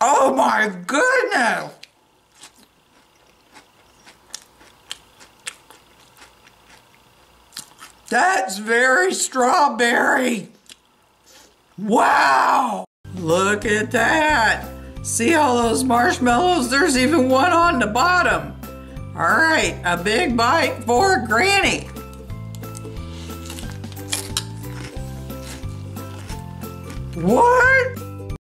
Oh my goodness! That's very strawberry. Wow! Look at that. See all those marshmallows? There's even one on the bottom. All right, a big bite for Granny. What?